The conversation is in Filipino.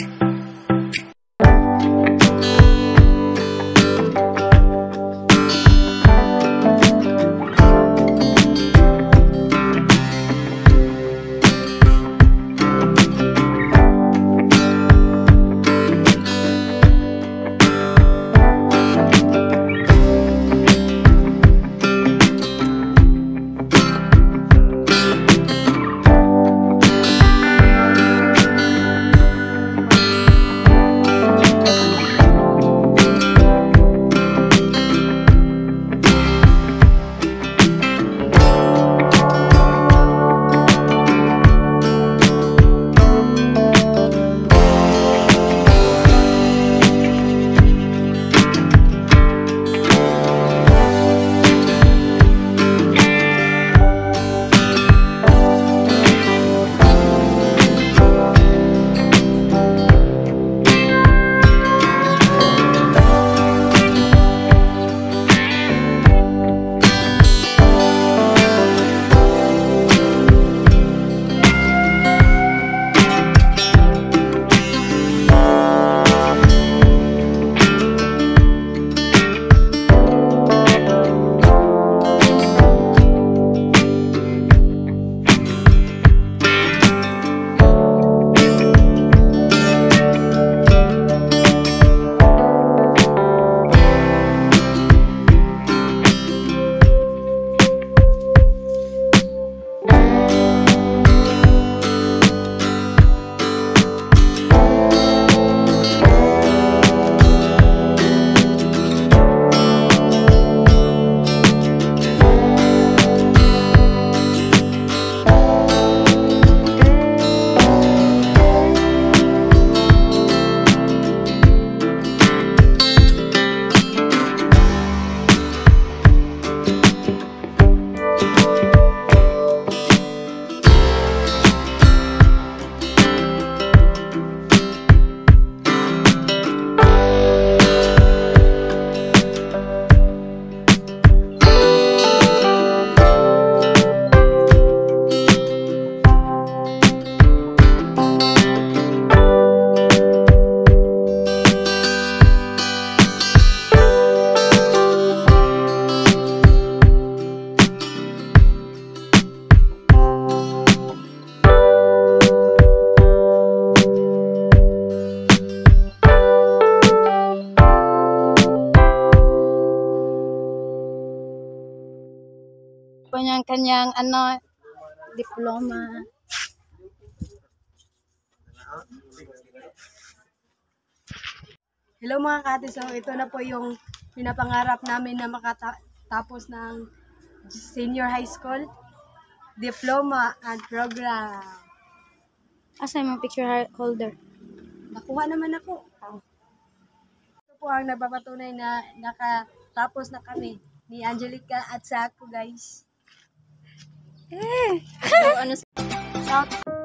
Yeah. Po niyang kanyang ano, diploma. Hello mga kate, so ito na po yung pinapangarap namin na makatapos ng senior high school, diploma and program. Asa yung picture holder? Nakuha naman ako. Ito po ang nagpapatunay na nakatapos na kami ni Angelica at sa ako guys. Ano, Shout